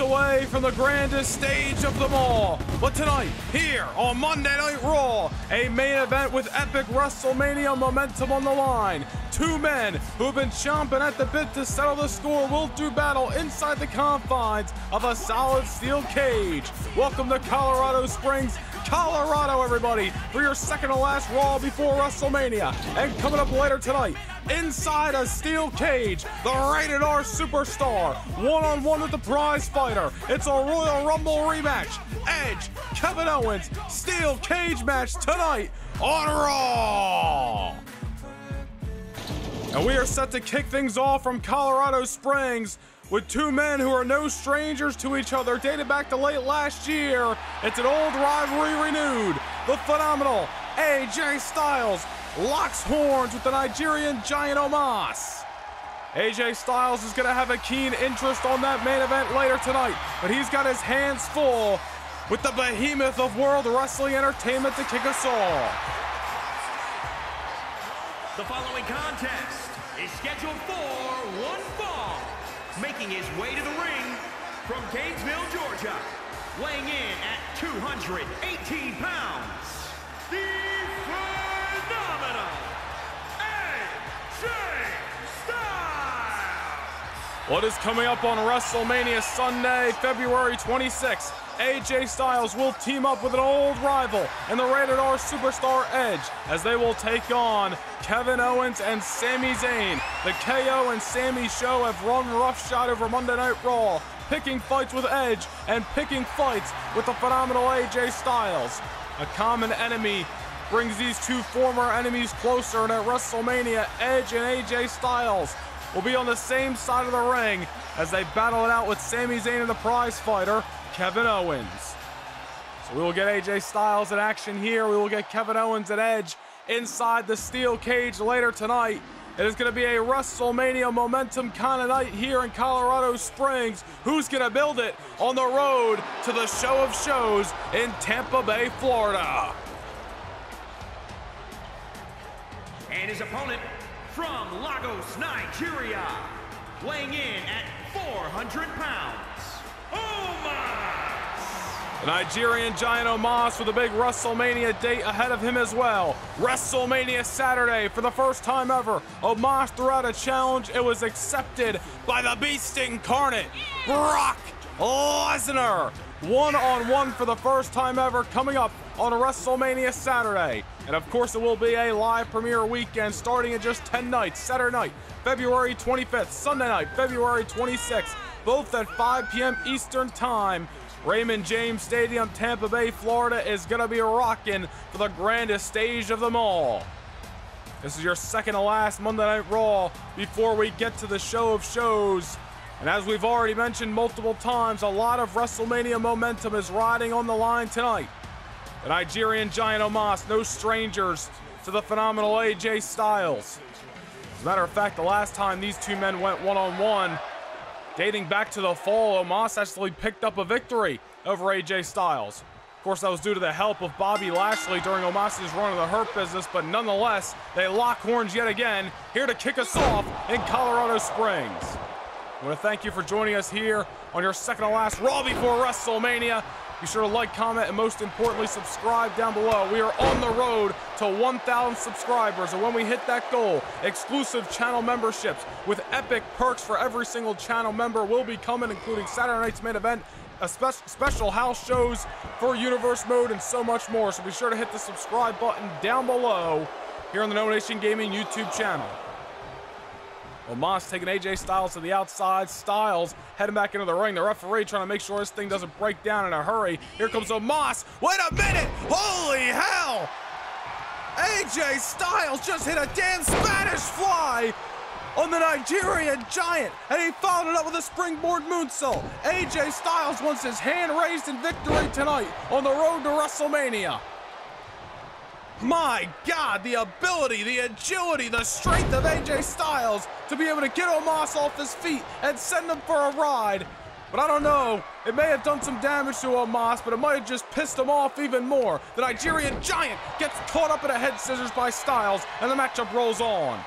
away from the grandest stage of them all. But tonight, here on Monday Night Raw, a main event with epic WrestleMania momentum on the line. Two men who have been chomping at the bit to settle the score will do battle inside the confines of a solid steel cage. Welcome to Colorado Springs, Colorado, everybody, for your second to last Raw before WrestleMania. And coming up later tonight, inside a steel cage, the rated R superstar, one on one with the prize fighter. It's a Royal Rumble rematch. Edge, Kevin Owens, steel cage match tonight on Raw. And we are set to kick things off from Colorado Springs with two men who are no strangers to each other, dated back to late last year. It's an old rivalry renewed. The phenomenal AJ Styles locks horns with the Nigerian giant Omos. AJ Styles is going to have a keen interest on that main event later tonight, but he's got his hands full with the behemoth of World Wrestling Entertainment to kick us off. The following contest is scheduled for one. Making his way to the ring from Gainesville, Georgia, weighing in at 218 pounds, the phenomenal AJ Styles. What is coming up on WrestleMania Sunday, February 26th? AJ Styles will team up with an old rival and the Rated R superstar Edge as they will take on Kevin Owens and Sami Zayn. The KO and Sami show have run roughshod over Monday Night Raw, picking fights with Edge and picking fights with the phenomenal AJ Styles. A common enemy brings these two former enemies closer, and at WrestleMania, Edge and AJ Styles will be on the same side of the ring as they battle it out with Sami Zayn and the prize fighter, Kevin Owens. So we will get AJ Styles in action here. We will get Kevin Owens and Edge inside the steel cage later tonight. It is going to be a WrestleMania momentum kind of night here in Colorado Springs. Who's going to build it on the road to the show of shows in Tampa Bay, Florida? And his opponent from Lagos, Nigeria, weighing in at 400 pounds. Nigerian Giant Omos with a big WrestleMania date ahead of him as well. WrestleMania Saturday for the first time ever. Omos threw out a challenge. It was accepted by the Beast Incarnate, Brock Lesnar. One on one for the first time ever coming up on WrestleMania Saturday. And of course, it will be a live premiere weekend starting in just 10 nights. Saturday night, February 25th, Sunday night, February 26th, both at 5 p.m. Eastern Time. Raymond James Stadium, Tampa Bay, Florida is going to be rocking for the grandest stage of them all. This is your second to last Monday Night Raw before we get to the show of shows. And as we've already mentioned multiple times, a lot of WrestleMania momentum is riding on the line tonight. The Nigerian Giant Omos, no strangers to the phenomenal AJ Styles. As a matter of fact, the last time these two men went one on one, dating back to the fall, Omos actually picked up a victory over AJ Styles. Of course, that was due to the help of Bobby Lashley during Omos's run of the Hurt Business, but nonetheless, they lock horns yet again, here to kick us off in Colorado Springs. I want to thank you for joining us here on your second to last Raw before WrestleMania. Be sure to like, comment, and most importantly, subscribe down below. We are on the road to 1,000 subscribers, and when we hit that goal, exclusive channel memberships with epic perks for every single channel member will be coming, including Saturday night's main event, a spe- special house shows for Universe Mode, and so much more. So be sure to hit the subscribe button down below here on the Noah Nation Gaming YouTube channel. Omos taking AJ Styles to the outside. Styles heading back into the ring. The referee trying to make sure this thing doesn't break down in a hurry. Here comes Omos. Wait a minute! Holy hell! AJ Styles just hit a damn Spanish fly on the Nigerian Giant, and he followed it up with a springboard moonsault. AJ Styles wants his hand raised in victory tonight on the road to WrestleMania. My God, the ability, the agility, the strength of AJ Styles to be able to get Omos off his feet and send him for a ride. But I don't know, it may have done some damage to Omos, but it might have just pissed him off even more. The Nigerian Giant gets caught up in a head scissors by Styles, and the matchup rolls on.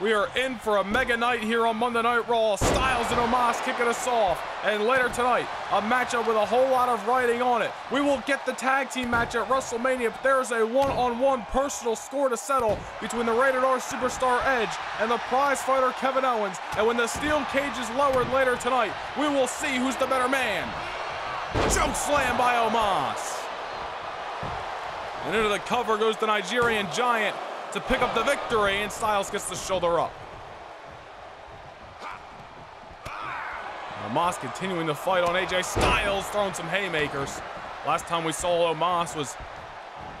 We are in for a mega night here on Monday Night Raw. Styles and Omos kicking us off. And later tonight, a matchup with a whole lot of writing on it. We will get the tag team match at WrestleMania, but there is a one-on-one personal score to settle between the Rated R Superstar Edge and the prize fighter Kevin Owens. And when the steel cage is lowered later tonight, we will see who's the better man. Choke slam by Omos. And into the cover goes the Nigerian Giant to pick up the victory, and Styles gets the shoulder up. Omos continuing to fight on AJ Styles, throwing some haymakers. Last time we saw Omos was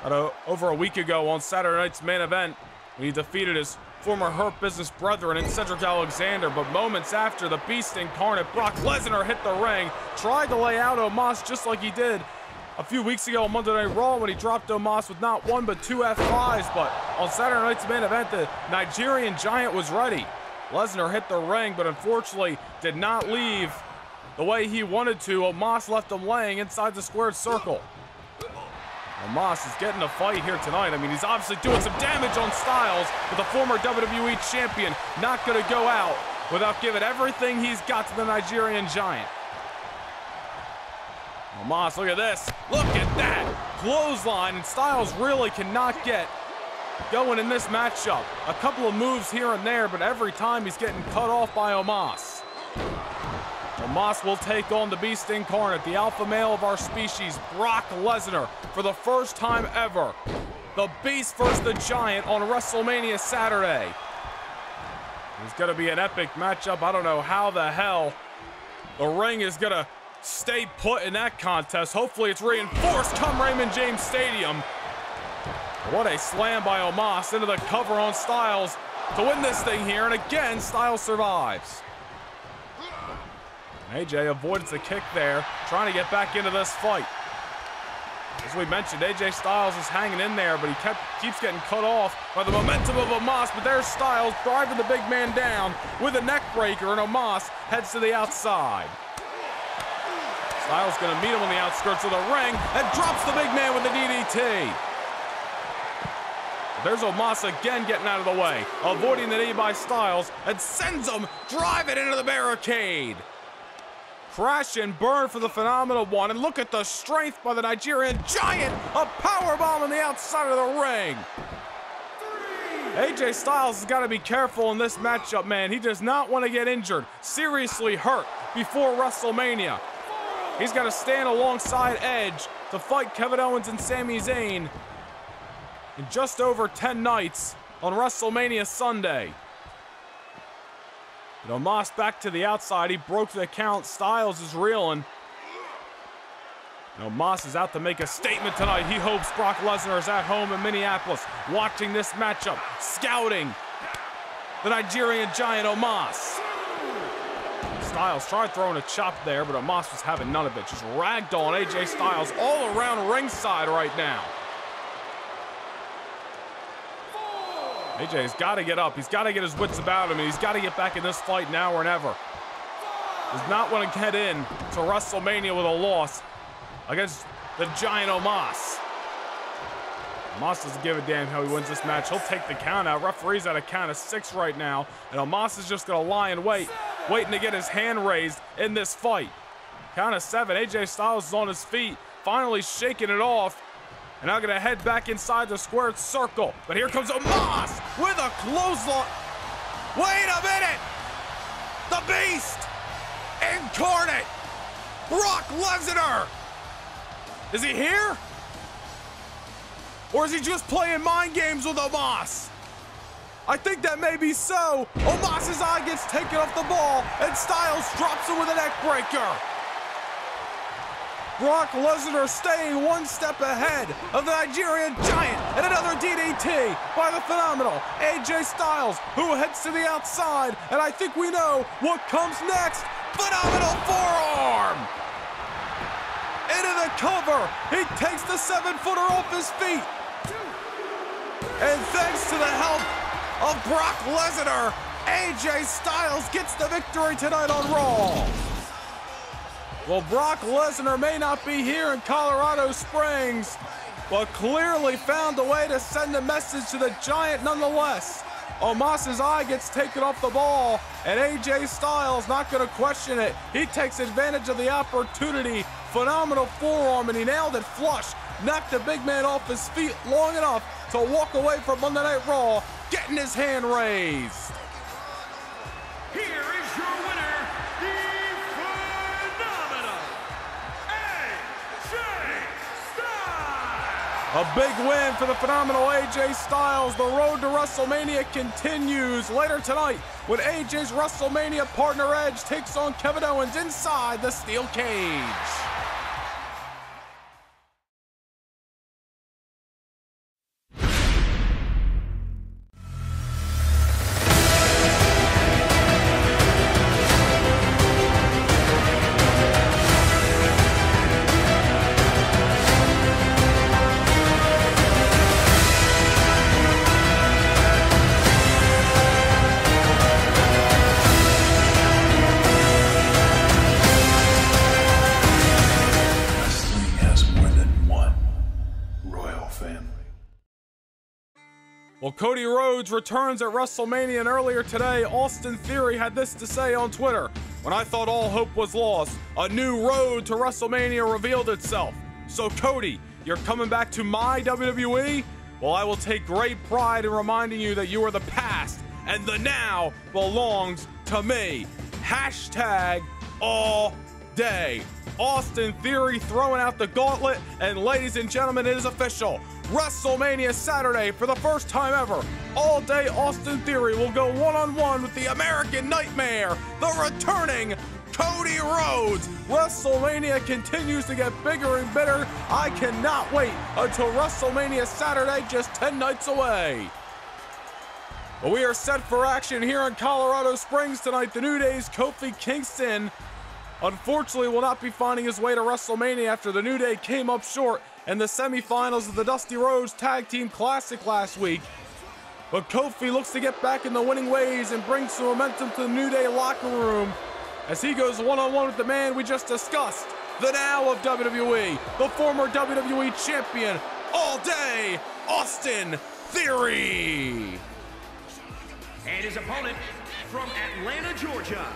a, over a week ago on Saturday night's main event when he defeated his former Hurt Business brethren in Cedric Alexander. But moments after, the Beast incarnate Brock Lesnar hit the ring, tried to lay out Omos just like he did a few weeks ago on Monday Night Raw when he dropped Omos with not one but two F5s. But on Saturday night's main event, the Nigerian Giant was ready. Lesnar hit the ring, but unfortunately did not leave the way he wanted to. Omos left him laying inside the squared circle. Omos is getting a fight here tonight. I mean, he's obviously doing some damage on Styles, but the former WWE champion not going to go out without giving everything he's got to the Nigerian Giant. Omos, look at this. Look at that. Clothesline, and Styles really cannot get going in this matchup. A couple of moves here and there, but every time he's getting cut off by Omos. Omos will take on the Beast Incarnate, the alpha male of our species, Brock Lesnar, for the first time ever. The Beast versus the Giant on WrestleMania Saturday. It's going to be an epic matchup. I don't know how the hell the ring is going to stay put in that contest. Hopefully it's reinforced come Raymond James Stadium. What a slam by Omos into the cover on Styles to win this thing here. And again, Styles survives. AJ avoids the kick there, trying to get back into this fight. As we mentioned, AJ Styles is hanging in there, but he kept, keeps getting cut off by the momentum of Omos. But there's Styles driving the big man down with a neck breaker, and Omos heads to the outside. Styles gonna meet him on the outskirts of the ring and drops the big man with the DDT. There's Omos again getting out of the way, avoiding the knee by Styles, and sends him driving into the barricade. Crash and burn for the phenomenal one, and look at the strength by the Nigerian Giant, a power bomb on the outside of the ring. AJ Styles has got to be careful in this matchup, man. He does not want to get injured, seriously hurt before WrestleMania. He's got to stand alongside Edge to fight Kevin Owens and Sami Zayn in just over 10 nights on WrestleMania Sunday. You know, Moss back to the outside. He broke the count. Styles is reeling. You know, Moss is out to make a statement tonight. He hopes Brock Lesnar is at home in Minneapolis watching this matchup, scouting the Nigerian giant Omos. Styles tried throwing a chop there, but Omos was having none of it. Just ragged on AJ Styles all around ringside right now. AJ's got to get up. He's got to get his wits about him, he's got to get back in this fight now or never. Does not want to get in to WrestleMania with a loss against the giant Omos. Omos doesn't give a damn how he wins this match. He'll take the count out. Referee's at a count of six right now, and Omos is just going to lie and wait waiting to get his hand raised in this fight. Count of seven. AJ Styles is on his feet, finally shaking it off. And now gonna head back inside the squared circle. But here comes Omos with a clothesline. Wait a minute! The Beast! Incarnate! Brock Lesnar! Is he here? Or is he just playing mind games with Omos? I think that may be so. Omos's eye gets taken off the ball, and Styles drops him with a neck breaker. Brock Lesnar staying one step ahead of the Nigerian Giant, and another DDT by the phenomenal AJ Styles, who heads to the outside, and I think we know what comes next. Phenomenal forearm! Into the cover, he takes the seven-footer off his feet. And thanks to the help of Brock Lesnar. AJ Styles gets the victory tonight on Raw. Well, Brock Lesnar may not be here in Colorado Springs, but clearly found a way to send a message to the Giant nonetheless. Omos's eye gets taken off the ball, and AJ Styles not going to question it. He takes advantage of the opportunity. Phenomenal forearm, and he nailed it flush. Knocked the big man off his feet long enough to walk away from Monday Night Raw, getting his hand raised. Here is your winner, the phenomenal AJ Styles. A big win for the phenomenal AJ Styles. The road to WrestleMania continues later tonight when AJ's WrestleMania partner Edge takes on Kevin Owens inside the steel cage. Rhodes returns at WrestleMania, and earlier today, Austin Theory had this to say on Twitter. When I thought all hope was lost, a new road to WrestleMania revealed itself. So, Cody, you're coming back to my WWE? Well, I will take great pride in reminding you that you are the past, and the now belongs to me. Hashtag all day. Austin Theory throwing out the gauntlet, and ladies and gentlemen, it is official. WrestleMania Saturday for the first time ever. All day Austin Theory will go one on one with the American Nightmare, the returning Cody Rhodes. WrestleMania continues to get bigger and better. I cannot wait until WrestleMania Saturday, just 10 nights away. We are set for action here in Colorado Springs tonight. The New Day's Kofi Kingston unfortunately will not be finding his way to WrestleMania after the New Day came up short in the semifinals of the Dusty Rhodes Tag Team Classic last week. But Kofi looks to get back in the winning ways and bring some momentum to the New Day locker room as he goes one on one with the man we just discussed, the now of WWE, the former WWE champion, all day, Austin Theory. And his opponent from Atlanta, Georgia,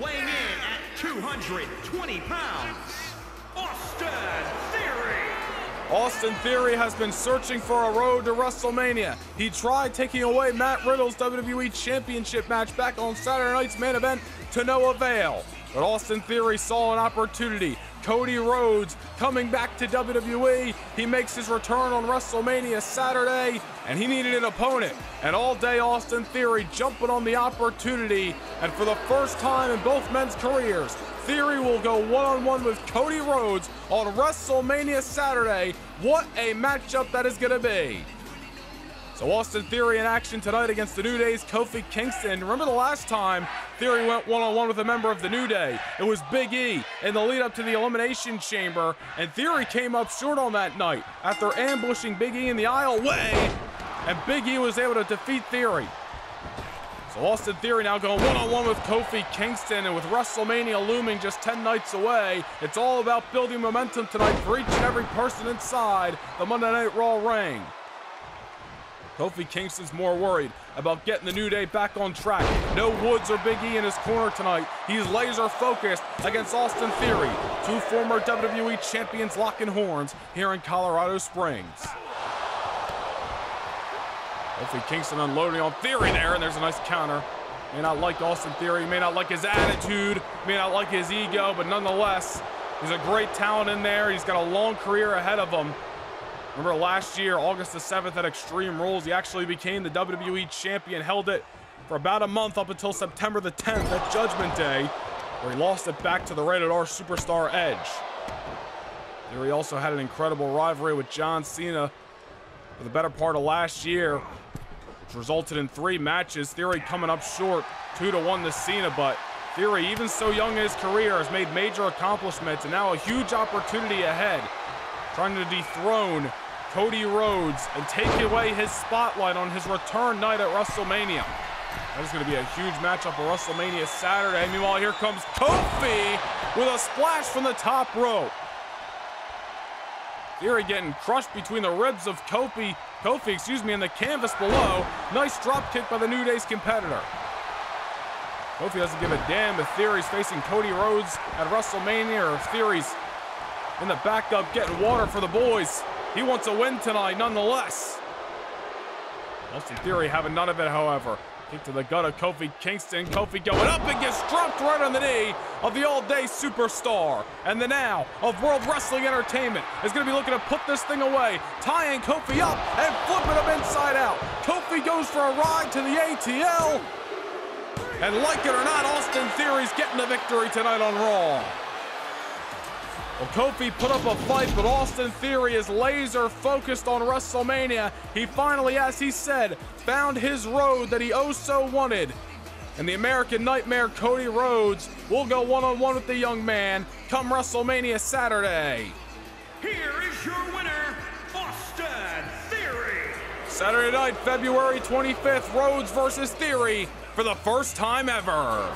weighing in at 220 pounds, Austin Theory. Austin Theory has been searching for a road to WrestleMania. He tried taking away Matt Riddle's WWE Championship match back on Saturday night's main event to no avail. But Austin Theory saw an opportunity. Cody Rhodes coming back to WWE. He makes his return on WrestleMania Saturday, and he needed an opponent. And all day, Austin Theory jumping on the opportunity. And for the first time in both men's careers, Theory will go one on one with Cody Rhodes on WrestleMania Saturday. What a matchup that is going to be! So Austin Theory in action tonight against the New Day's Kofi Kingston. Remember the last time Theory went one-on-one with a member of the New Day? It was Big E in the lead up to the Elimination Chamber, and Theory came up short on that night after ambushing Big E in the aisleway, and Big E was able to defeat Theory. So Austin Theory now going one-on-one with Kofi Kingston, and with WrestleMania looming just 10 nights away, it's all about building momentum tonight for each and every person inside the Monday Night Raw ring. Kofi Kingston's more worried about getting the New Day back on track. No Woods or Big E in his corner tonight. He's laser focused against Austin Theory. Two former WWE champions locking horns here in Colorado Springs. Kofi Kingston unloading on Theory there, and there's a nice counter. May not like Austin Theory, may not like his attitude, may not like his ego, but nonetheless, he's a great talent in there. He's got a long career ahead of him. Remember last year, August the 7th at Extreme Rules, he actually became the WWE champion, held it for about a month up until September the 10th at Judgment Day, where he lost it back to the Rated R superstar Edge. There he also had an incredible rivalry with John Cena for the better part of last year, which resulted in three matches. Theory coming up short, two to one to Cena, but Theory, even so young in his career, has made major accomplishments and now a huge opportunity ahead trying to dethrone Cody Rhodes and take away his spotlight on his return night at WrestleMania. That is going to be a huge matchup for WrestleMania Saturday. Meanwhile, here comes Kofi with a splash from the top rope. Theory getting crushed between the ribs of Kofi, Kofi, excuse me, and the canvas below. Nice drop kick by the New Day's competitor. Kofi doesn't give a damn if Theory's facing Cody Rhodes at WrestleMania or if Theory's in the backup getting water for the boys. He wants a win tonight nonetheless. Austin Theory having none of it, however. Kick to the gut of Kofi Kingston. Kofi going up and gets dropped right on the knee of the all-day superstar. And the now of World Wrestling Entertainment is going to be looking to put this thing away, tying Kofi up and flipping him inside out. Kofi goes for a ride to the ATL. And like it or not, Austin Theory's getting the victory tonight on Raw. Well, Kofi put up a fight, but Austin Theory is laser focused on WrestleMania. He finally, as he said, found his road that he oh so wanted. And the American Nightmare Cody Rhodes will go one on one with the young man come WrestleMania Saturday. Here is your winner, Austin Theory. Saturday night, February 25th, Rhodes versus Theory for the first time ever.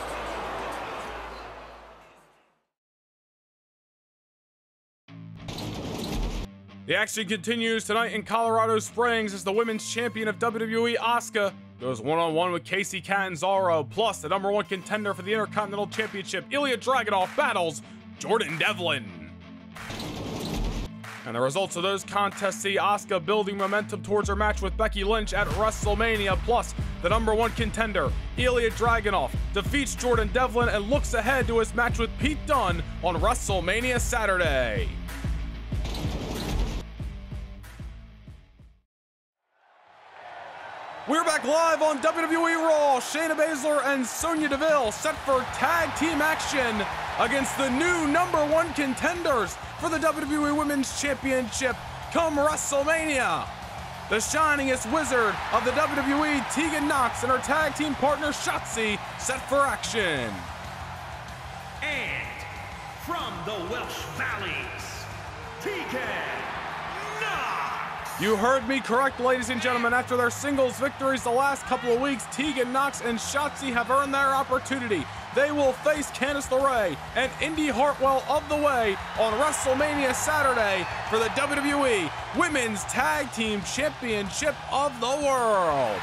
The action continues tonight in Colorado Springs as the women's champion of WWE, Asuka, goes one-on-one with Kacy Catanzaro, plus the number one contender for the Intercontinental Championship, Ilya Dragunov, battles Jordan Devlin. And the results of those contests see Asuka building momentum towards her match with Becky Lynch at WrestleMania. Plus, the number one contender, Ilya Dragunov, defeats Jordan Devlin and looks ahead to his match with Pete Dunne on WrestleMania Saturday. We're back live on WWE Raw. Shayna Baszler and Sonya Deville set for tag team action against the new number one contenders for the WWE Women's Championship come WrestleMania. The shiningest wizard of the WWE, Tegan Nox, and her tag team partner Shotzi set for action. And from the Welsh Valleys, Tegan Nox. You heard me correct, ladies and gentlemen. After their singles victories the last couple of weeks, Tegan Nox and Shotzi have earned their opportunity. They will face Candice LeRae and Indi Hartwell of the way on WrestleMania Saturday for the WWE Women's Tag Team Championship of the World.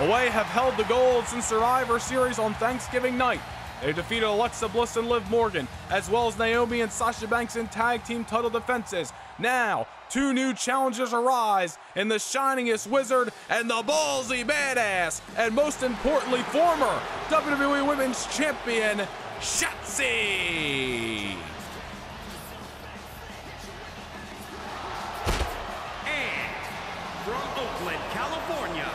Away have held the gold since Survivor Series on Thanksgiving night. They defeated Alexa Bliss and Liv Morgan, as well as Naomi and Sasha Banks in tag team title defenses. Now, two new challenges arise in the shiningest wizard and the ballsy badass, and most importantly, former WWE Women's Champion, Shotzi. And from Oakland, California,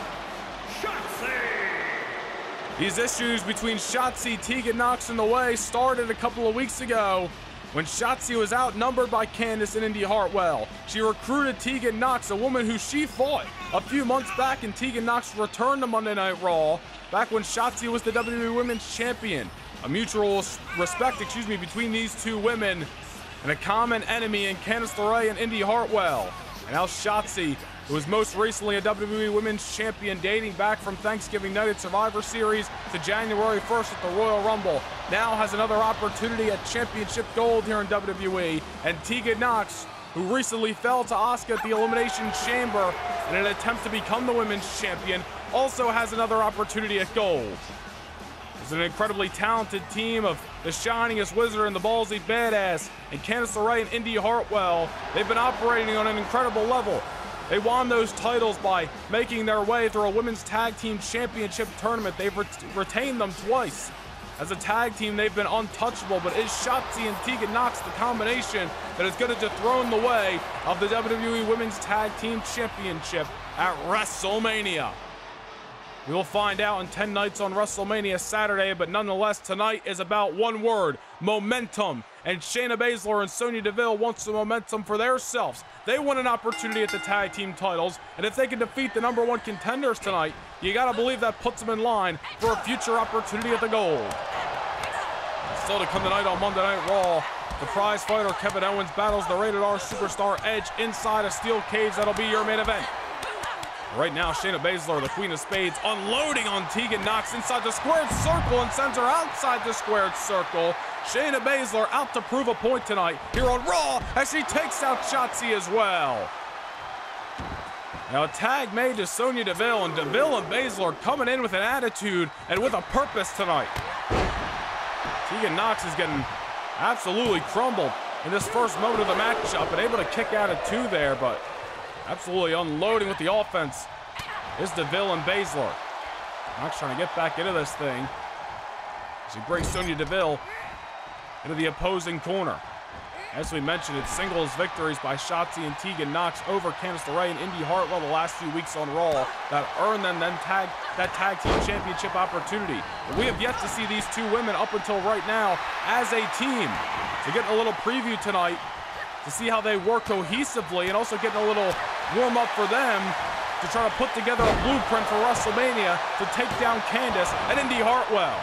Shotzi. These issues between Shotzi, Tegan Nox, and The Way started a couple of weeks ago when Shotzi was outnumbered by Candice and Indi Hartwell. She recruited Tegan Nox, a woman who she fought a few months back, and Tegan Nox returned to Monday Night Raw back when Shotzi was the WWE Women's Champion. A mutual respect, excuse me, between these two women and a common enemy in Candice LeRae and Indi Hartwell. And now Shotzi, who was most recently a WWE Women's Champion dating back from Thanksgiving night at Survivor Series to January 1st at the Royal Rumble, now has another opportunity at Championship Gold here in WWE. And Tegan Nox, who recently fell to Asuka at the Elimination Chamber in an attempt to become the Women's Champion, also has another opportunity at Gold. It's an incredibly talented team of the shiningest wizard and the ballsy badass, and Candice LeRae and Indi Hartwell. They've been operating on an incredible level. They won those titles by making their way through a women's tag team championship tournament. They've ret- retained them twice. As a tag team, they've been untouchable, but is Shotzi and Tegan Nox the combination that is going to dethrone the way of the WWE Women's Tag Team Championship at WrestleMania? We will find out in 10 nights on WrestleMania Saturday, but nonetheless, tonight is about one word momentum. And Shayna Baszler and Sonya Deville want some momentum for themselves. They want an opportunity at the tag team titles, and if they can defeat the number one contenders tonight, you gotta believe that puts them in line for a future opportunity at the gold. Still to come tonight on Monday Night Raw, the prize fighter Kevin Owens battles the rated R superstar Edge inside a steel cage that'll be your main event. Right now, Shayna Baszler, the Queen of Spades, unloading on Tegan Nox inside the squared circle and sends her outside the squared circle. Shayna Baszler out to prove a point tonight here on Raw as she takes out Shotzi as well. Now, a tag made to Sonya Deville, and Deville and Baszler coming in with an attitude and with a purpose tonight. Tegan Nox is getting absolutely crumbled in this first moment of the matchup and able to kick out at two there, but absolutely unloading with the offense is Deville and Baszler. Nox trying to get back into this thing as he brings Sonya Deville into the opposing corner. As we mentioned, it's singles victories by Shotzi and Tegan Nox over Candice LeRae and Indi Hartwell the last few weeks on Raw that earned them then tag that tag team championship opportunity. But we have yet to see these two women up until right now as a team. So getting a little preview tonight to see how they work cohesively and also getting a little warm up for them to try to put together a blueprint for WrestleMania to take down Candice and Indi Hartwell.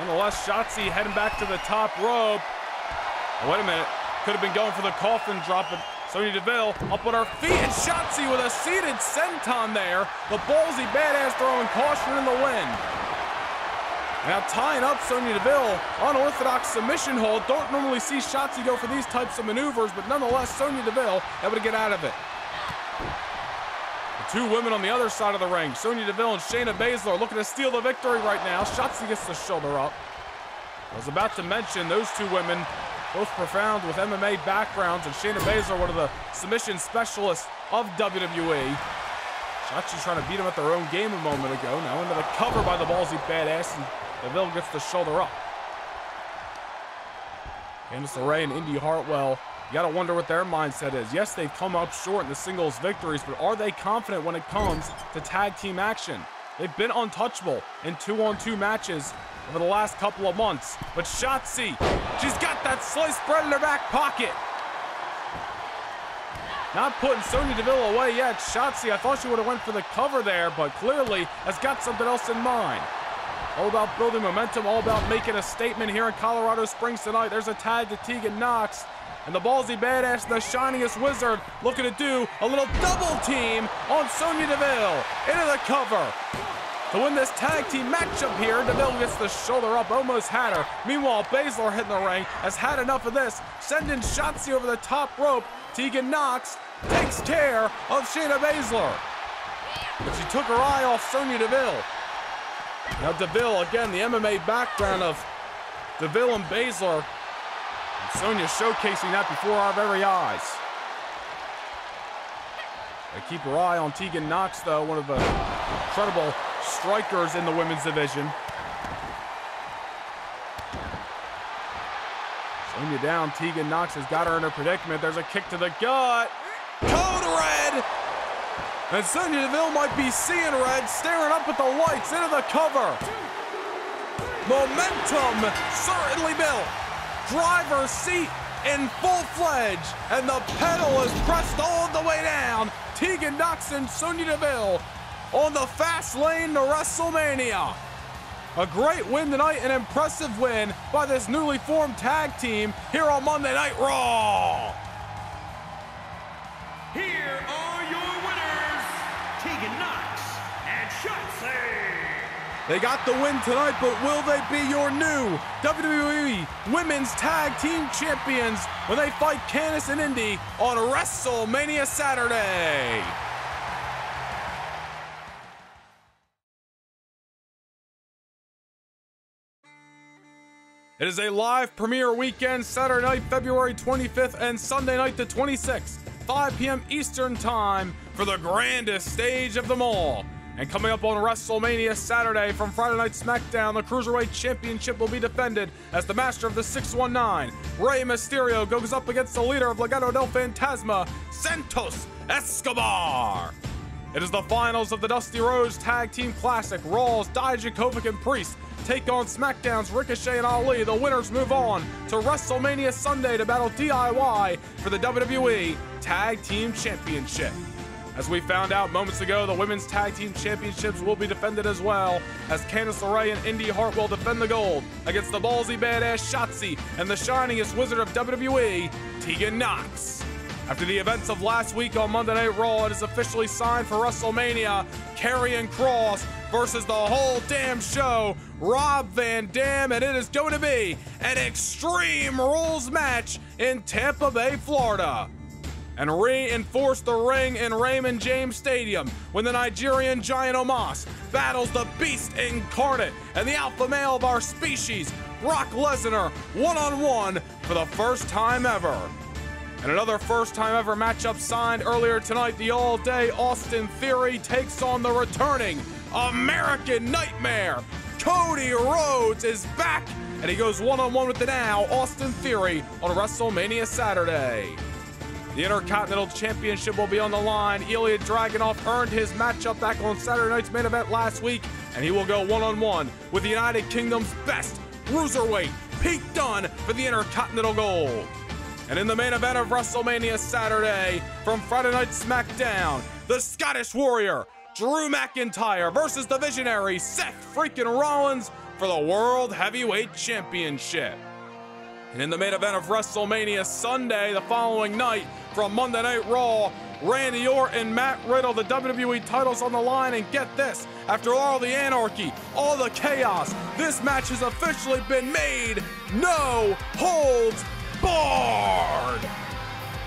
Nonetheless, Shotzi heading back to the top rope. Oh, wait a minute. Could have been going for the coffin drop, but Sonya Deville up on her feet, and Shotzi with a seated senton there. The ballsy badass throwing caution in the wind. Now tying up Sonya Deville, unorthodox submission hold. Don't normally see Shotzi go for these types of maneuvers, but nonetheless, Sonya Deville able to get out of it. The two women on the other side of the ring, Sonya Deville and Shayna Baszler, looking to steal the victory right now. Shotzi gets the shoulder up. I was about to mention those two women, both profound with MMA backgrounds, and Shayna Baszler, one of the submission specialists of WWE. Shotzi's trying to beat them at their own game a moment ago. Now into the cover by the ballsy badass, and Deville gets the shoulder up. Candice LeRae and Indi Hartwell you got to wonder what their mindset is. Yes, they've come up short in the singles victories, but are they confident when it comes to tag team action? They've been untouchable in two on two matches over the last couple of months. But Shotzi, she's got that sliced bread in her back pocket. Not putting Sonya Deville away yet. Shotzi, I thought she would have went for the cover there, but clearly has got something else in mind. All about building momentum, all about making a statement here in Colorado Springs tonight. There's a tag to Tegan Nox. And the ballsy badass, the shiniest wizard, looking to do a little double team on Sonya Deville into the cover. To win this tag team matchup here, Deville gets the shoulder up, almost had her. Meanwhile, Baszler hitting the ring has had enough of this, sending Shotzi over the top rope. Tegan Nox takes care of Shayna Baszler. But she took her eye off Sonya Deville. Now Deville, again, the MMA background of Deville and Baszler Sonya showcasing that before our very eyes. They keep her eye on Tegan Nox, though, one of the incredible strikers in the women's division. Sonya down. Tegan Nox has got her in a predicament. There's a kick to the gut. Code red! And Sonya Deville might be seeing red, staring up at the lights into the cover. Momentum certainly built driver's seat in full-fledged, and the pedal is pressed all the way down. Tegan Nox and Sonya Deville on the fast lane to WrestleMania. A great win tonight, an impressive win by this newly formed tag team here on Monday Night Raw. They got the win tonight, but will they be your new WWE Women's Tag Team Champions when they fight Candice and Indi on WrestleMania Saturday? It is a live premiere weekend, Saturday night, February 25th, and Sunday night, the 26th, 5 p.m. Eastern Time, for the grandest stage of them all. And coming up on WrestleMania Saturday from Friday Night SmackDown, the Cruiserweight Championship will be defended as the master of the 619, Rey Mysterio, goes up against the leader of Legado del Fantasma, Santos Escobar. It is the finals of the Dusty Rhodes Tag Team Classic. Raw's Dijakovic and Priest take on SmackDown's Ricochet and Ali. The winners move on to WrestleMania Sunday to battle DIY for the WWE Tag Team Championship. As we found out moments ago, the Women's Tag Team Championships will be defended as well, as Candice LeRae and Indi Hartwell defend the gold against the ballsy badass Shotzi and the shiningest wizard of WWE, Tegan Nox. After the events of last week on Monday Night Raw, it is officially signed for WrestleMania. Karrion Cross versus the whole damn show, Rob Van Dam, and it is going to be an Extreme Rules match in Tampa Bay, Florida. And reinforce the ring in Raymond James Stadium when the Nigerian giant Omos battles the beast incarnate and the alpha male of our species, Brock Lesnar, one on one for the first time ever. And another first time ever matchup signed earlier tonight. The all day Austin Theory takes on the returning American Nightmare. Cody Rhodes is back and he goes one on one with the now Austin Theory on WrestleMania Saturday. The Intercontinental Championship will be on the line. Ilya Dragunov earned his matchup back on Saturday night's main event last week, and he will go one on one with the United Kingdom's best cruiserweight, Pete Dunne, for the Intercontinental Gold. And in the main event of WrestleMania Saturday from Friday Night SmackDown, the Scottish Warrior, Drew McIntyre versus the visionary Seth freaking Rollins for the World Heavyweight Championship. And in the main event of WrestleMania Sunday, the following night from Monday Night Raw, Randy Orton, and Matt Riddle, the WWE titles on the line, and get this, after all the anarchy, all the chaos, this match has officially been made no holds barred.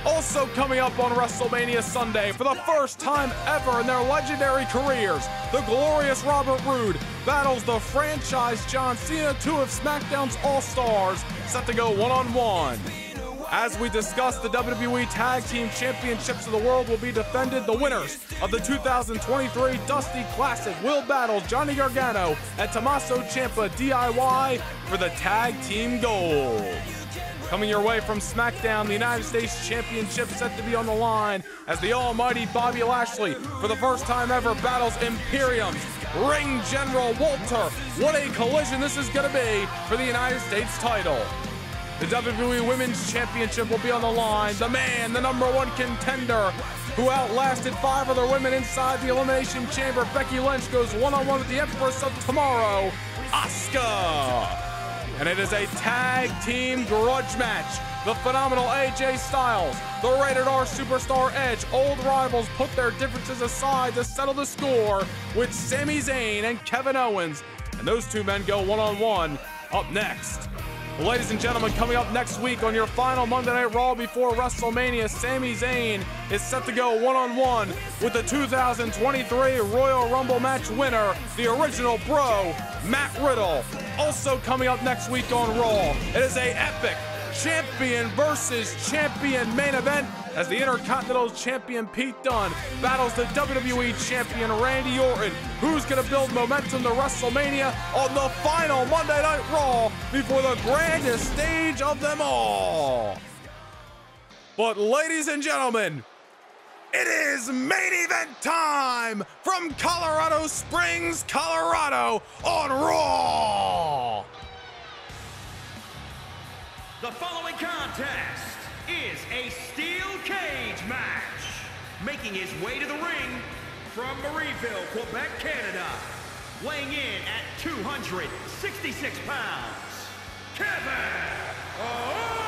Also coming up on WrestleMania Sunday, for the first time ever in their legendary careers, the glorious Robert Roode battles the franchise John Cena, two of SmackDown's All Stars, set to go one on one. As we discuss, the WWE Tag Team Championships of the World will be defended. The winners of the 2023 Dusty Classic will battle Johnny Gargano and Tommaso Ciampa DIY for the Tag Team Gold. Coming your way from SmackDown, the United States Championship set to be on the line as the almighty Bobby Lashley, for the first time ever, battles Imperium's Ring General Walter. What a collision this is going to be for the United States title. The WWE Women's Championship will be on the line. The man, the number one contender, who outlasted five other women inside the Elimination Chamber, Becky Lynch, goes one on one with the Empress of Tomorrow, Asuka. And it is a tag team grudge match. The phenomenal AJ Styles, the rated R superstar Edge, old rivals put their differences aside to settle the score with Sami Zayn and Kevin Owens. And those two men go one on one up next. Ladies and gentlemen, coming up next week on your final Monday Night Raw before WrestleMania, Sami Zayn is set to go one on one with the 2023 Royal Rumble match winner, the original bro, Matt Riddle. Also coming up next week on Raw, it is a epic champion versus champion main event as the Intercontinental Champion Pete Dunne battles the WWE Champion Randy Orton. Who's going to build momentum to WrestleMania on the final Monday Night Raw before the grandest stage of them all? But, ladies and gentlemen, it is main event time from Colorado Springs, Colorado on Raw. The following contest is a steel cage match. Making his way to the ring from Marieville, Quebec, Canada. Weighing in at 266 pounds, Kevin Owens.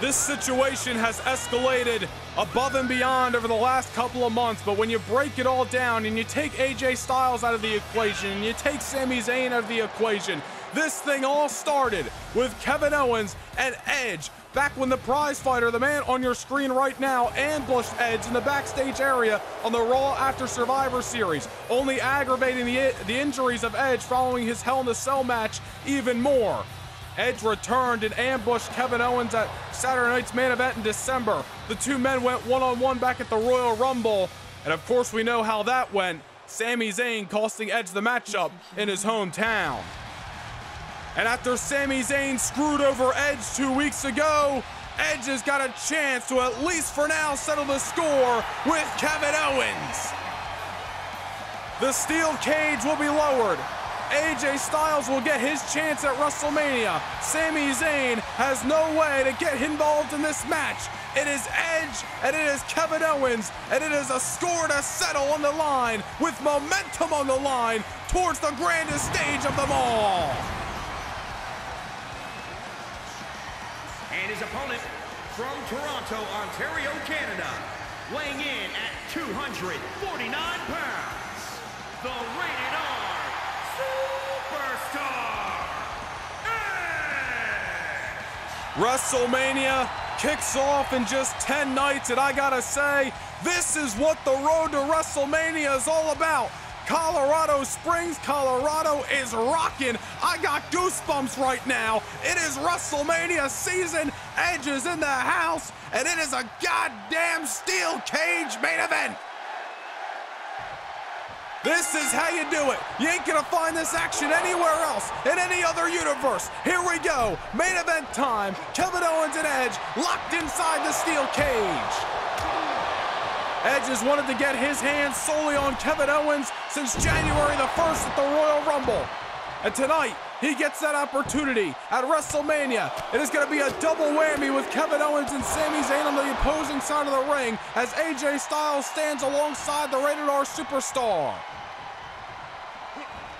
This situation has escalated above and beyond over the last couple of months, but when you break it all down and you take AJ Styles out of the equation and you take Sami Zayn out of the equation, this thing all started with Kevin Owens and Edge. Back when the prize fighter, the man on your screen right now, ambushed Edge in the backstage area on the Raw After Survivor Series, only aggravating the, the injuries of Edge following his Hell in a Cell match even more. Edge returned and ambushed Kevin Owens at Saturday night's main event in December. The two men went one on one back at the Royal Rumble, and of course, we know how that went. Sami Zayn costing Edge the matchup in his hometown. And after Sami Zayn screwed over Edge two weeks ago, Edge has got a chance to at least for now settle the score with Kevin Owens. The steel cage will be lowered. AJ Styles will get his chance at WrestleMania. Sami Zayn has no way to get involved in this match. It is Edge and it is Kevin Owens, and it is a score to settle on the line with momentum on the line towards the grandest stage of them all. And his opponent from Toronto, Ontario, Canada, weighing in at 249 pounds, the Rated R Superstar, Edge! WrestleMania kicks off in just 10 nights, and I gotta say, this is what the road to WrestleMania is all about. Colorado Springs, Colorado is rocking. I got goosebumps right now. It is WrestleMania season. Edge is in the house, and it is a goddamn steel cage main event. This is how you do it. You ain't gonna find this action anywhere else in any other universe. Here we go. Main event time. Kevin Owens and Edge locked inside the steel cage. Edge has wanted to get his hands solely on Kevin Owens since January the 1st at the Royal Rumble. And tonight, he gets that opportunity at WrestleMania. It is going to be a double whammy with Kevin Owens and Sami Zayn on the opposing side of the ring as AJ Styles stands alongside the Rated R Superstar.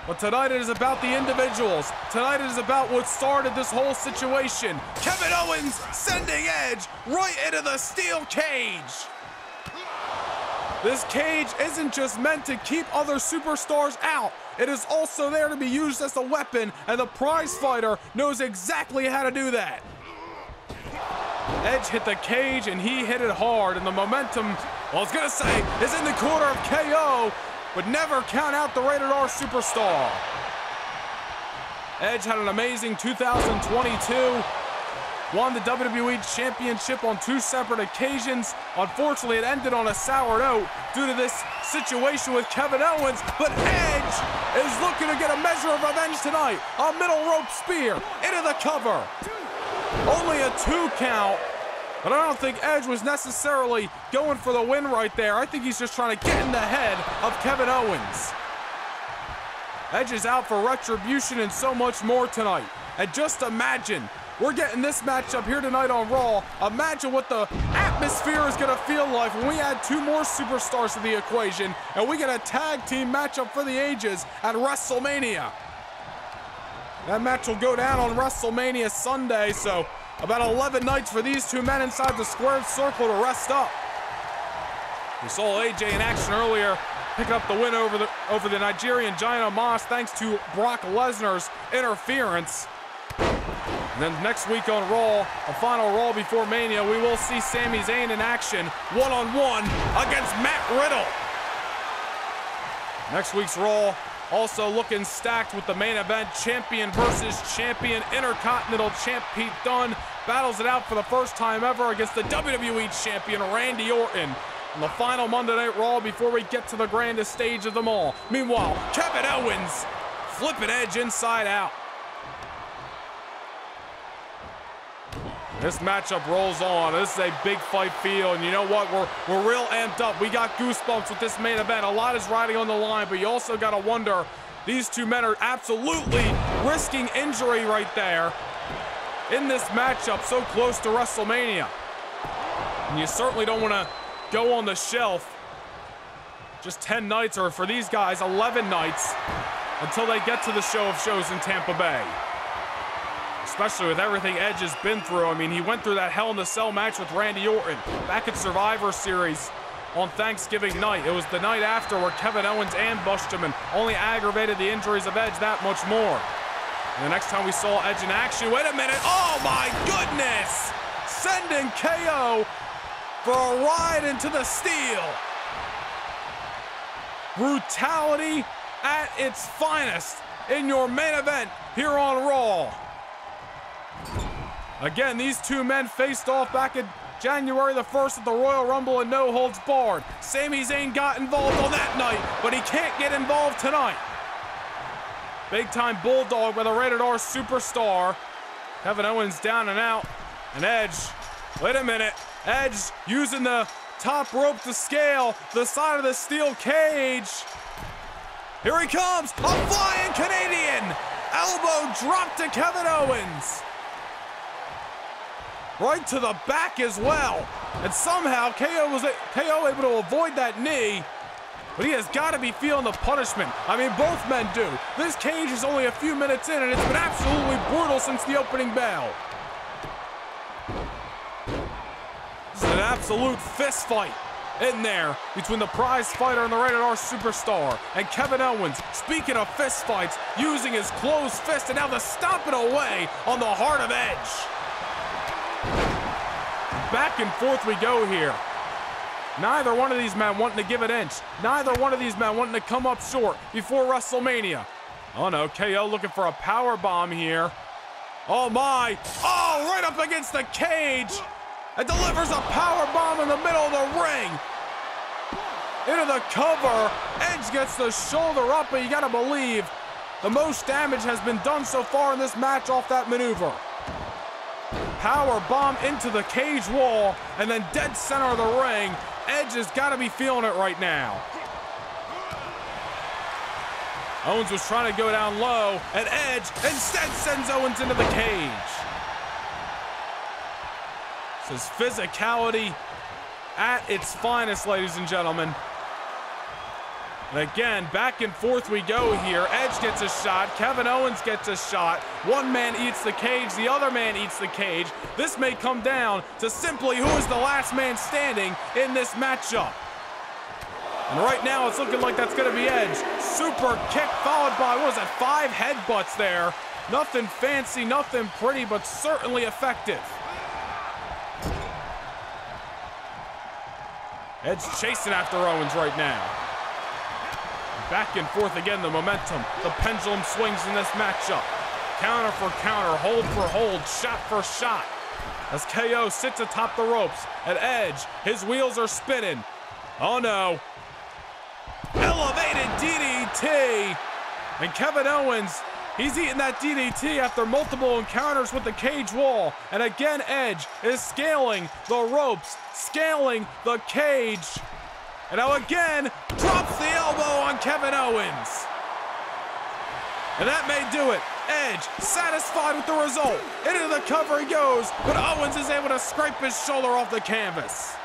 But tonight it is about the individuals. Tonight it is about what started this whole situation. Kevin Owens sending Edge right into the steel cage. This cage isn't just meant to keep other superstars out. It is also there to be used as a weapon, and the prize fighter knows exactly how to do that. Edge hit the cage, and he hit it hard, and the momentum, well, I was gonna say, is in the corner of KO, but never count out the Rated R Superstar. Edge had an amazing 2022 won the WWE Championship on two separate occasions. Unfortunately, it ended on a sour note due to this situation with Kevin Owens, but Edge is looking to get a measure of revenge tonight. A middle rope spear into the cover. Only a two count, but I don't think Edge was necessarily going for the win right there. I think he's just trying to get in the head of Kevin Owens. Edge is out for retribution and so much more tonight. And just imagine we're getting this matchup here tonight on Raw. Imagine what the atmosphere is going to feel like when we add two more superstars to the equation and we get a tag team matchup for the ages at WrestleMania. That match will go down on WrestleMania Sunday, so about 11 nights for these two men inside the squared circle to rest up. We saw AJ in action earlier, picking up the win over the over the Nigerian Giant Omos thanks to Brock Lesnar's interference. And then next week on Raw, a final Raw before Mania, we will see Sami Zayn in action, one-on-one against Matt Riddle. Next week's Raw, also looking stacked with the main event, champion versus champion, Intercontinental champ Pete Dunne battles it out for the first time ever against the WWE champion Randy Orton. On the final Monday Night Raw before we get to the grandest stage of them all. Meanwhile, Kevin Owens flipping Edge inside out. This matchup rolls on. This is a big fight feel, and you know what? We're we're real amped up. We got goosebumps with this main event. A lot is riding on the line, but you also got to wonder. These two men are absolutely risking injury right there in this matchup so close to WrestleMania. And you certainly don't want to go on the shelf just 10 nights, or for these guys, 11 nights until they get to the show of shows in Tampa Bay especially with everything Edge has been through. I mean, he went through that Hell in a Cell match with Randy Orton back at Survivor Series on Thanksgiving night. It was the night after where Kevin Owens ambushed him and only aggravated the injuries of Edge that much more. And the next time we saw Edge in action, wait a minute, oh my goodness! Sending KO for a ride into the steel. Brutality at its finest in your main event here on Raw. Again, these two men faced off back in January the 1st at the Royal Rumble and no holds barred. Sami Zayn got involved on that night, but he can't get involved tonight. Big time Bulldog with a rated R superstar. Kevin Owens down and out. And Edge, wait a minute. Edge using the top rope to scale the side of the steel cage. Here he comes, a flying Canadian. Elbow drop to Kevin Owens right to the back as well. And somehow KO was KO able to avoid that knee. But he has got to be feeling the punishment. I mean, both men do. This cage is only a few minutes in, and it's been absolutely brutal since the opening bell. It's an absolute fist fight in there between the prize fighter and the Rated R superstar. And Kevin Owens, speaking of fist fights, using his closed fist and now the stomping away on the heart of Edge. Back and forth we go here. Neither one of these men wanting to give an inch. Neither one of these men wanting to come up short before WrestleMania. Oh no, KO looking for a power bomb here. Oh my! Oh, right up against the cage! It delivers a power bomb in the middle of the ring. Into the cover. Edge gets the shoulder up, but you gotta believe the most damage has been done so far in this match off that maneuver. Power bomb into the cage wall, and then dead center of the ring. Edge has got to be feeling it right now. Owens was trying to go down low, and Edge instead sends Owens into the cage. This is physicality at its finest, ladies and gentlemen. And again, back and forth we go here. Edge gets a shot. Kevin Owens gets a shot. One man eats the cage. The other man eats the cage. This may come down to simply who is the last man standing in this matchup. And right now, it's looking like that's going to be Edge. Super kick followed by, what was that, five headbutts there. Nothing fancy, nothing pretty, but certainly effective. Edge chasing after Owens right now. Back and forth again, the momentum. The pendulum swings in this matchup. Counter for counter, hold for hold, shot for shot. As KO sits atop the ropes, at Edge, his wheels are spinning. Oh no, Elevated DDT. And Kevin Owens, he's eating that DDT after multiple encounters with the cage wall. And again, Edge is scaling the ropes, scaling the cage. And now again, drops the elbow on Kevin Owens. And that may do it. Edge, satisfied with the result. Into the cover he goes, but Owens is able to scrape his shoulder off the canvas.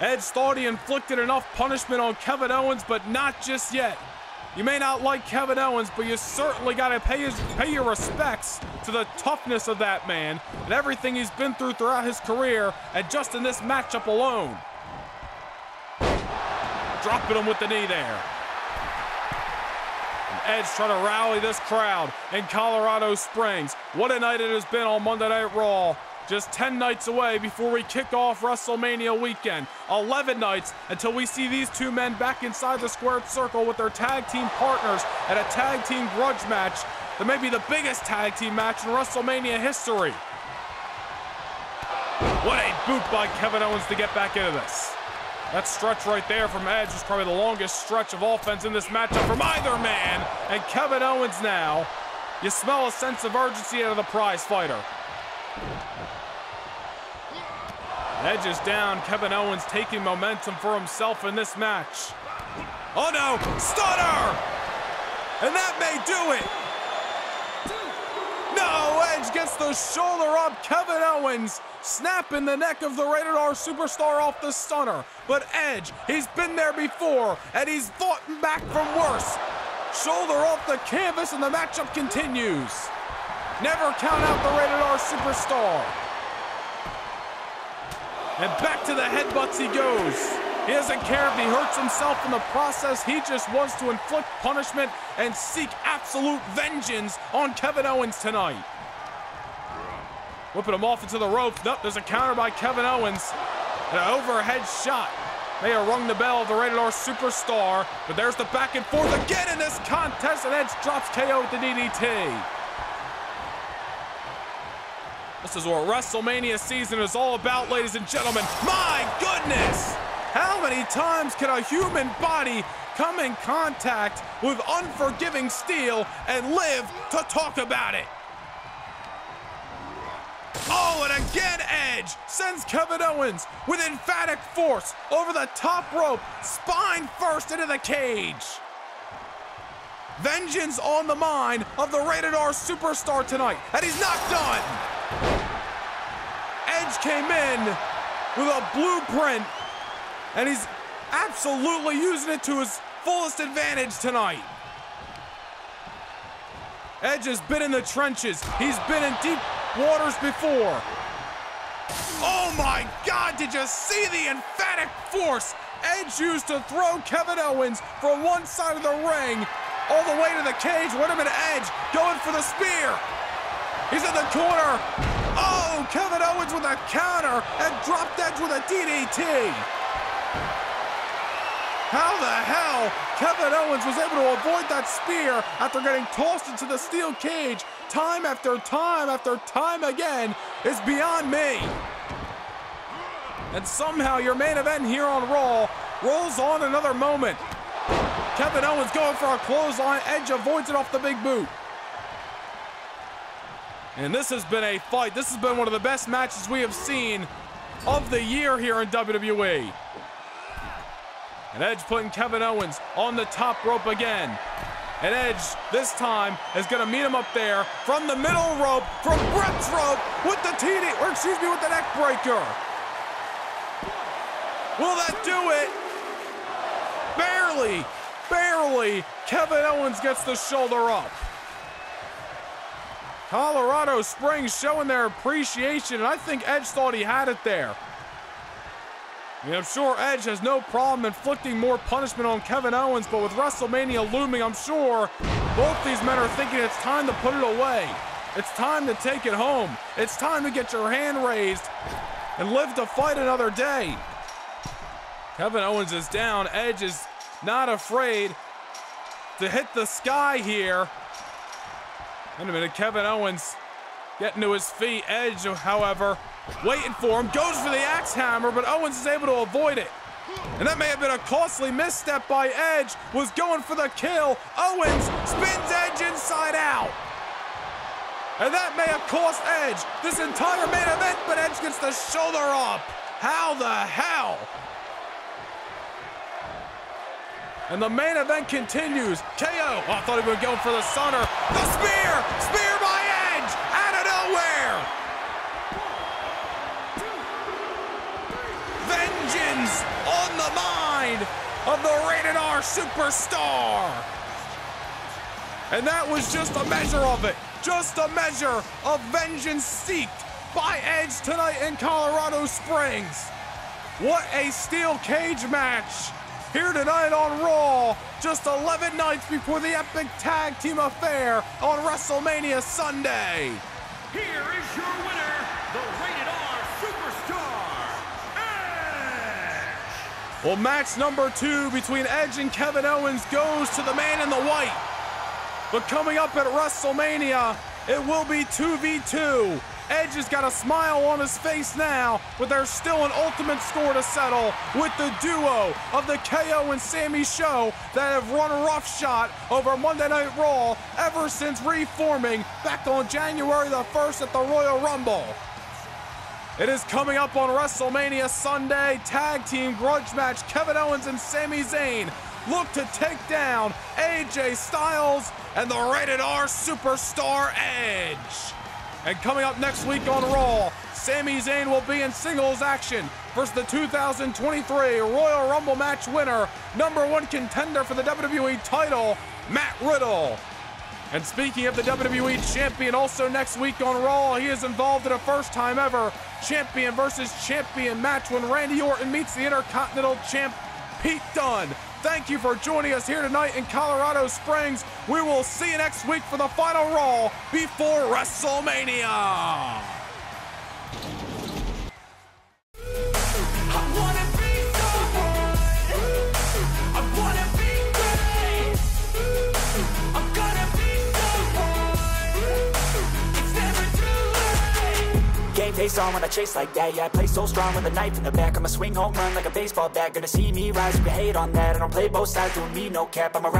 Edge thought he inflicted enough punishment on Kevin Owens, but not just yet. You may not like Kevin Owens, but you certainly got to pay, his, pay your respects to the toughness of that man and everything he's been through throughout his career, and just in this matchup alone. Dropping him with the knee there. Edge trying to rally this crowd in Colorado Springs. What a night it has been on Monday Night Raw. Just 10 nights away before we kick off WrestleMania weekend. 11 nights until we see these two men back inside the squared circle with their tag team partners at a tag team grudge match that may be the biggest tag team match in WrestleMania history. What a boot by Kevin Owens to get back into this. That stretch right there from Edge is probably the longest stretch of offense in this matchup from either man. And Kevin Owens now, you smell a sense of urgency out of the prize fighter. Edge is down. Kevin Owens taking momentum for himself in this match. Oh no, stunner! And that may do it. No, Edge gets the shoulder up. Kevin Owens snapping the neck of the Rated R superstar off the stunner. But Edge, he's been there before, and he's fought back from worse. Shoulder off the canvas, and the matchup continues. Never count out the Rated R superstar. And back to the headbutts he goes. He doesn't care if he hurts himself in the process. He just wants to inflict punishment and seek absolute vengeance on Kevin Owens tonight. Whipping him off into the ropes. Nope, there's a counter by Kevin Owens. An overhead shot. May have rung the bell of the Rated R Superstar, but there's the back and forth again in this contest, and Edge drops KO with the DDT. This is what WrestleMania season is all about, ladies and gentlemen. My goodness! How many times can a human body come in contact with unforgiving steel and live to talk about it? Oh, and again, Edge sends Kevin Owens with emphatic force over the top rope, spine first into the cage. Vengeance on the mind of the Rated R superstar tonight, and he's not done. Edge came in with a blueprint, and he's absolutely using it to his fullest advantage tonight. Edge has been in the trenches. He's been in deep waters before. Oh my God, did you see the emphatic force Edge used to throw Kevin Owens from one side of the ring all the way to the cage? Wait a minute, Edge going for the spear. He's in the corner. Oh, Kevin Owens with a counter and dropped Edge with a DDT. How the hell Kevin Owens was able to avoid that spear after getting tossed into the steel cage time after time after time again is beyond me. And somehow your main event here on Raw rolls on another moment. Kevin Owens going for a clothesline. Edge avoids it off the big boot. And this has been a fight. This has been one of the best matches we have seen of the year here in WWE. And Edge putting Kevin Owens on the top rope again. And Edge, this time, is going to meet him up there from the middle rope, from Brett's rope, with the TD, or excuse me, with the neck breaker. Will that do it? Barely, barely, Kevin Owens gets the shoulder up. Colorado Springs showing their appreciation, and I think Edge thought he had it there. I mean, I'm sure Edge has no problem inflicting more punishment on Kevin Owens, but with WrestleMania looming, I'm sure both these men are thinking it's time to put it away. It's time to take it home. It's time to get your hand raised and live to fight another day. Kevin Owens is down. Edge is not afraid to hit the sky here. Wait a minute, Kevin Owens getting to his feet. Edge, however, waiting for him, goes for the axe hammer, but Owens is able to avoid it. And that may have been a costly misstep by Edge, was going for the kill. Owens spins Edge inside out. And that may have cost Edge this entire main event, but Edge gets the shoulder up. How the hell? And the main event continues. KO. Oh, I thought he would go for the Stunner. The spear! Spear by Edge! Out of nowhere! Vengeance on the of the Rated R superstar. And that was just a measure of it. Just a measure of vengeance seeked by Edge tonight in Colorado Springs. What a steel cage match here tonight on Raw, just 11 nights before the epic tag team affair on WrestleMania Sunday. Here is your winner, Well, match number two between Edge and Kevin Owens goes to the man in the white. But coming up at WrestleMania, it will be 2v2. Edge has got a smile on his face now, but there's still an ultimate score to settle with the duo of the KO and Sami show that have run roughshod over Monday Night Raw ever since reforming back on January the 1st at the Royal Rumble. It is coming up on WrestleMania Sunday. Tag team grudge match Kevin Owens and Sami Zayn look to take down AJ Styles and the rated R superstar Edge. And coming up next week on Raw, Sami Zayn will be in singles action versus the 2023 Royal Rumble match winner, number one contender for the WWE title, Matt Riddle. And speaking of the WWE Champion, also next week on Raw, he is involved in a first time ever Champion versus Champion match when Randy Orton meets the Intercontinental Champ Pete Dunne. Thank you for joining us here tonight in Colorado Springs. We will see you next week for the final Raw before WrestleMania. Face on when I chase like that Yeah, I play so strong with a knife in the back. I'ma swing home run like a baseball bat. Gonna see me rise you hate on that. I don't play both sides, doing me no cap I'm a